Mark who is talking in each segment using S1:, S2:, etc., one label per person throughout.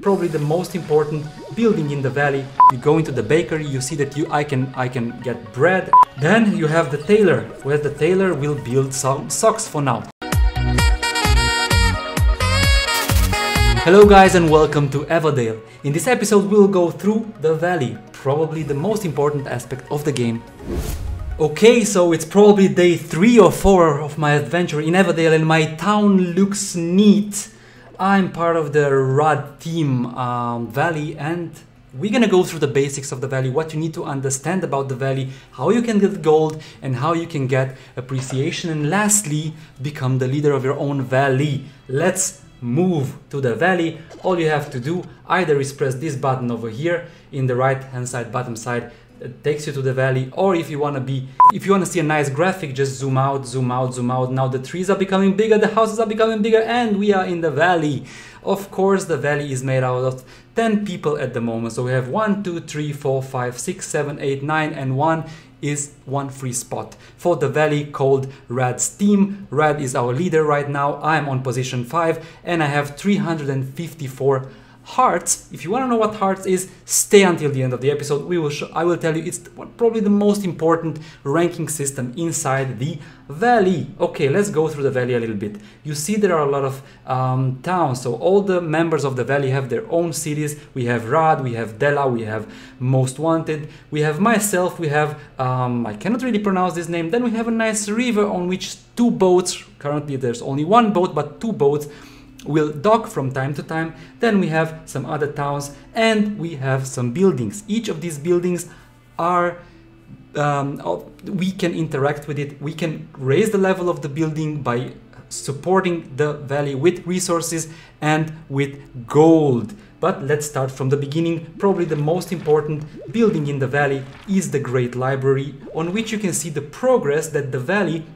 S1: probably the most important building in the valley. You go into the bakery, you see that you I can I can get bread. Then you have the tailor, where the tailor will build some socks for now. Hello guys and welcome to Everdale. In this episode we'll go through the valley, probably the most important aspect of the game. Okay, so it's probably day 3 or 4 of my adventure in Everdale and my town looks neat. I'm part of the RAD team um, Valley and we're gonna go through the basics of the valley, what you need to understand about the valley, how you can get gold and how you can get appreciation and lastly become the leader of your own valley. Let's move to the valley. All you have to do either is press this button over here in the right hand side bottom side takes you to the valley or if you want to be if you want to see a nice graphic just zoom out zoom out zoom out now the trees are becoming bigger the houses are becoming bigger and we are in the valley of course the valley is made out of 10 people at the moment so we have 1 2 3 4 5 6 7 8 9 and 1 is one free spot for the valley called Rad's team. Rad is our leader right now. I'm on position 5 and I have 354 hearts if you want to know what hearts is stay until the end of the episode. We will show, i will tell you it's probably the most important ranking system inside the valley. Okay let's go through the valley a little bit. You see there are a lot of um, towns so all the members of the valley have their own cities. We have rad we have della we have most wanted. We have myself we have um, i cannot really pronounce this name. Then we have a nice river on which two boats currently there's only one boat but two boats will dock from time to time. Then we have some other towns and we have some buildings. Each of these buildings are um, we can interact with it. We can raise the level of the building by supporting the valley with resources and with gold. But let's start from the beginning. Probably the most important building in the valley is the Great Library, on which you can see the progress that the valley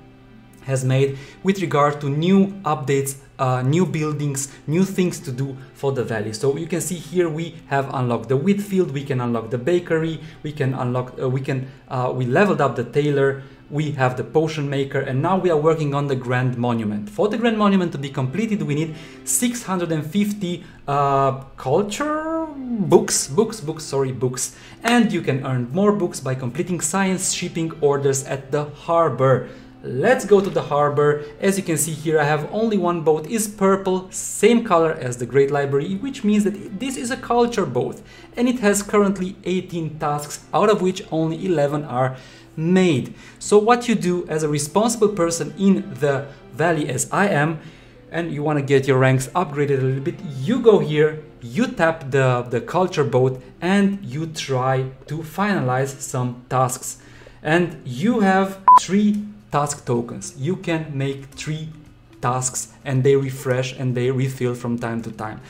S1: has made with regard to new updates, uh, new buildings, new things to do for the valley. So you can see here we have unlocked the wheat field, we can unlock the bakery, we can unlock, uh, we can, uh, we leveled up the tailor, we have the potion maker and now we are working on the grand monument. For the grand monument to be completed we need 650 uh, culture books, books, books, sorry, books. And you can earn more books by completing science shipping orders at the harbor. Let's go to the harbor. As you can see here, I have only one boat, is purple, same color as the Great Library, which means that this is a culture boat. And it has currently 18 tasks, out of which only 11 are made. So what you do as a responsible person in the valley as I am, and you want to get your ranks upgraded a little bit, you go here, you tap the, the culture boat and you try to finalize some tasks. And you have three task tokens. You can make three tasks and they refresh and they refill from time to time.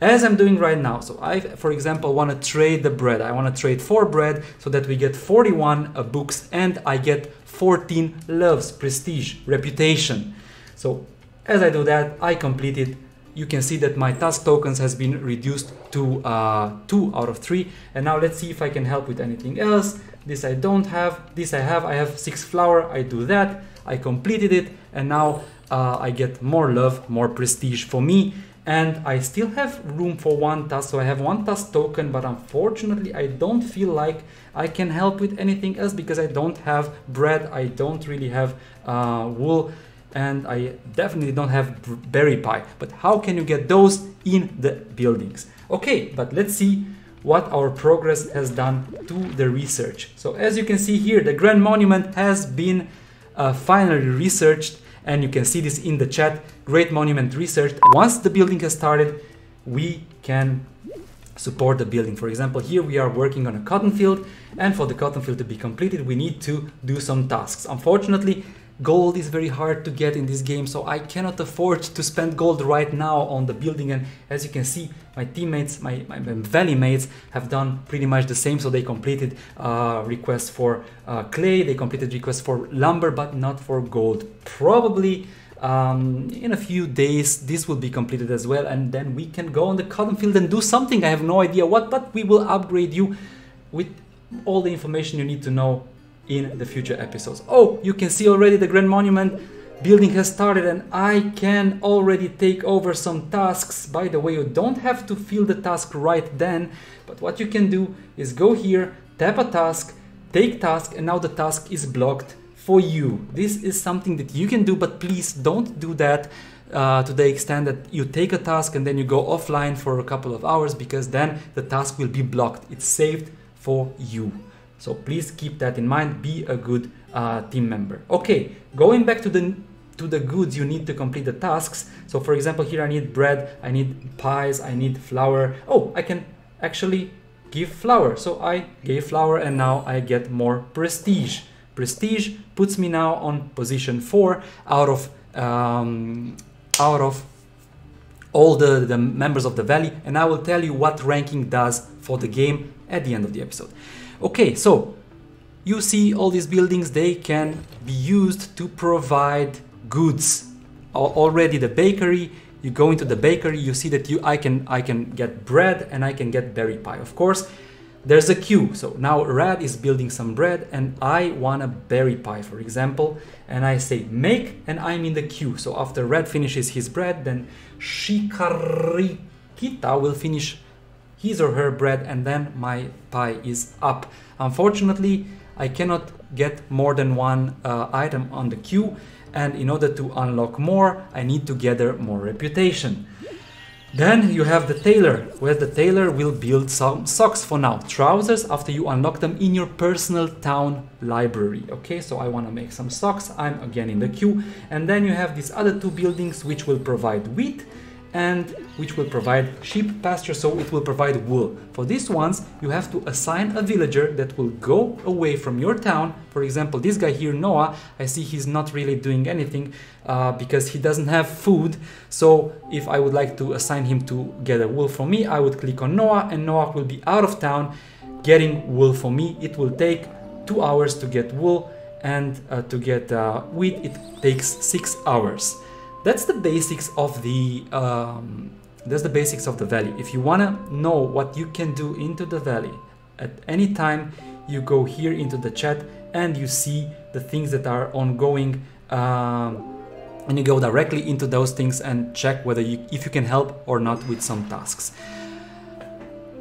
S1: As I'm doing right now, so I, for example, want to trade the bread. I want to trade four bread so that we get 41 uh, books and I get 14 loves, prestige, reputation. So as I do that, I complete it. You can see that my task tokens has been reduced to uh, two out of three. And now let's see if I can help with anything else. This I don't have, this I have, I have six flour, I do that, I completed it, and now uh, I get more love, more prestige for me, and I still have room for one task, so I have one task token, but unfortunately I don't feel like I can help with anything else because I don't have bread, I don't really have uh, wool, and I definitely don't have berry pie. But how can you get those in the buildings? Okay, but let's see what our progress has done to the research. So as you can see here, the Grand Monument has been uh, finally researched and you can see this in the chat, Great Monument researched. Once the building has started, we can support the building. For example, here we are working on a cotton field and for the cotton field to be completed, we need to do some tasks. Unfortunately, Gold is very hard to get in this game, so I cannot afford to spend gold right now on the building. And as you can see, my teammates, my, my, valley mates have done pretty much the same. So they completed uh, requests for uh, clay, they completed requests for lumber, but not for gold. Probably um, in a few days this will be completed as well and then we can go on the cotton field and do something I have no idea what but we will upgrade you with all the information you need to know in the future episodes. Oh, you can see already the Grand Monument building has started and I can already take over some tasks. By the way, you don't have to fill the task right then, but what you can do is go here, tap a task, take task, and now the task is blocked for you. This is something that you can do, but please don't do that uh, to the extent that you take a task and then you go offline for a couple of hours because then the task will be blocked. It's saved for you. So please keep that in mind. Be a good uh, team member. Okay, going back to the to the goods you need to complete the tasks. So for example, here I need bread, I need pies, I need flour. Oh, I can actually give flour. So I gave flour and now I get more prestige. Prestige puts me now on position four out of um, out of all the, the members of the valley and I will tell you what ranking does for the game at the end of the episode. Okay, so you see all these buildings, they can be used to provide goods. Already the bakery, you go into the bakery, you see that you I can I can get bread and I can get berry pie. Of course, there's a queue. So now Rad is building some bread and I want a berry pie, for example, and I say make and I'm in the queue. So after Rad finishes his bread, then Shikarikita will finish his or her bread and then my pie is up. Unfortunately, I cannot get more than one uh, item on the queue and in order to unlock more, I need to gather more reputation. Then you have the tailor, where the tailor will build some socks for now. Trousers after you unlock them in your personal town library. Okay, so I want to make some socks. I'm again in the queue. And then you have these other two buildings which will provide wheat and which will provide sheep pasture, so it will provide wool. For these ones, you have to assign a villager that will go away from your town. For example, this guy here, Noah, I see he's not really doing anything uh, because he doesn't have food. So if I would like to assign him to get a wool for me, I would click on Noah and Noah will be out of town getting wool for me. It will take two hours to get wool and uh, to get uh, wheat, it takes six hours that's the basics of the um, that's the basics of the valley. If you want to know what you can do into the valley at any time you go here into the chat and you see the things that are ongoing um, and you go directly into those things and check whether you if you can help or not with some tasks.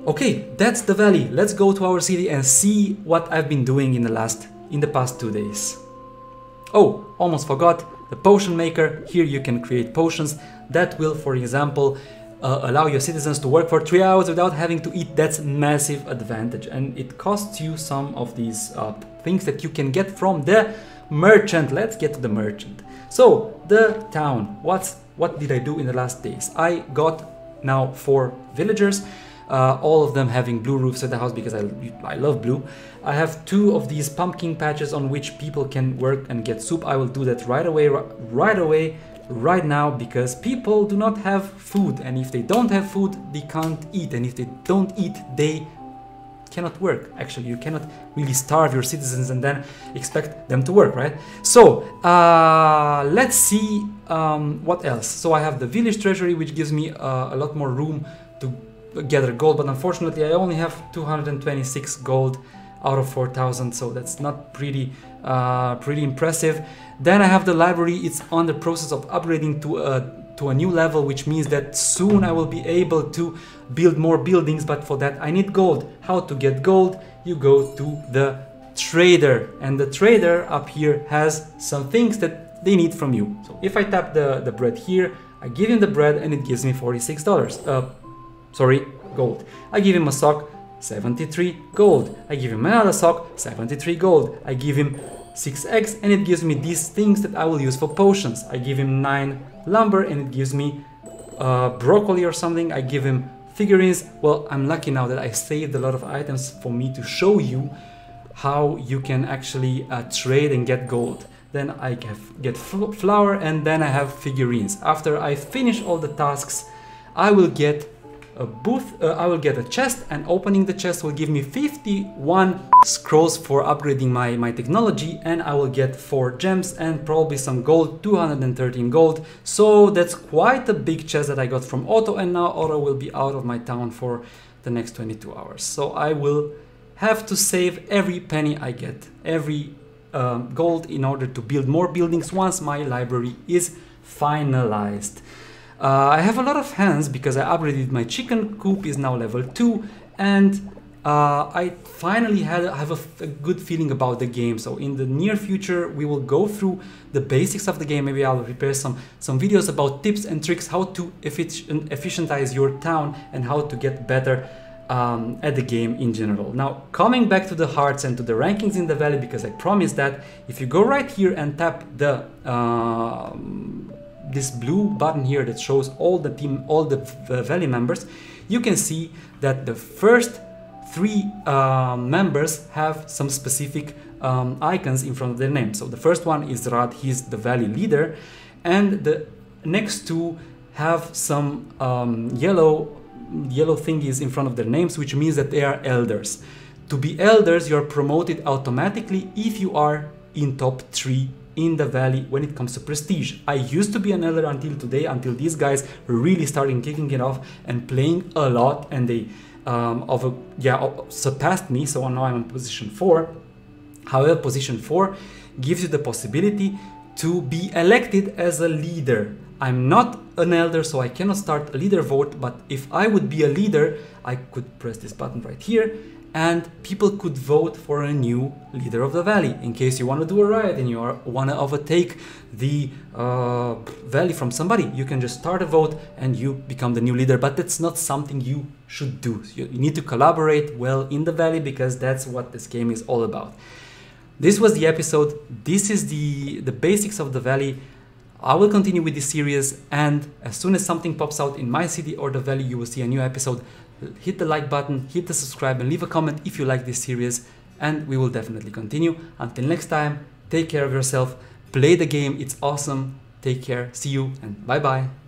S1: Okay that's the valley. Let's go to our city and see what i've been doing in the last in the past two days. Oh almost forgot the potion maker, here you can create potions that will, for example, uh, allow your citizens to work for three hours without having to eat. That's massive advantage and it costs you some of these uh, things that you can get from the merchant. Let's get to the merchant. So the town, what's what did I do in the last days? I got now four villagers uh, all of them having blue roofs at the house because I, I love blue. I have two of these pumpkin patches on which people can work and get soup. I will do that right away, right away, right now because people do not have food. And if they don't have food, they can't eat. And if they don't eat, they cannot work. Actually you cannot really starve your citizens and then expect them to work right? So uh, let's see um, what else. So I have the village treasury which gives me uh, a lot more room to gather gold, but unfortunately I only have 226 gold out of 4000 so that's not pretty uh, pretty impressive. Then I have the library it's on the process of upgrading to a to a new level which means that soon I will be able to build more buildings but for that I need gold. How to get gold? You go to the trader and the trader up here has some things that they need from you. So if I tap the the bread here I give him the bread and it gives me $46 uh, sorry, gold. I give him a sock, 73 gold. I give him another sock, 73 gold. I give him 6 eggs and it gives me these things that I will use for potions. I give him 9 lumber and it gives me uh, broccoli or something. I give him figurines. Well, I'm lucky now that I saved a lot of items for me to show you how you can actually uh, trade and get gold. Then I get flour and then I have figurines. After I finish all the tasks, I will get a booth, uh, I will get a chest and opening the chest will give me 51 scrolls for upgrading my, my technology and I will get 4 gems and probably some gold, 213 gold. So that's quite a big chest that I got from Otto and now Otto will be out of my town for the next 22 hours. So I will have to save every penny I get, every um, gold in order to build more buildings once my library is finalized. Uh, I have a lot of hands because I upgraded my chicken coop is now level 2 and uh, I finally had have a, good feeling about the game. So in the near future, we will go through the basics of the game. Maybe I'll prepare some some videos about tips and tricks how to efficient, efficientize your town and how to get better um, at the game in general. Now, coming back to the hearts and to the rankings in the valley, because I promised that if you go right here and tap the uh, this blue button here that shows all the team, all the valley members, you can see that the first three uh, members have some specific um, icons in front of their name. So the first one is Rad, he's the valley leader, and the next two have some um, yellow yellow thingies in front of their names, which means that they are elders. To be elders, you're promoted automatically if you are in top three in the valley when it comes to prestige. I used to be an elder until today, until these guys really started kicking it off and playing a lot, and they um, of a, yeah surpassed me. So now I'm in position four. However, position four gives you the possibility to be elected as a leader. I'm not an elder, so I cannot start a leader vote, but if I would be a leader, I could press this button right here and people could vote for a new leader of the valley. In case you want to do a riot and you want to overtake the uh, valley from somebody, you can just start a vote and you become the new leader. But that's not something you should do. You, need to collaborate well in the valley because that's what this game is all about. This was the episode. This is the, the basics of the valley. I will continue with this series and as soon as something pops out in my city or the valley, you will see a new episode hit the like button, hit the subscribe and leave a comment if you like this series and we will definitely continue. Until next time, take care of yourself, play the game, it's awesome, take care, see you and bye bye.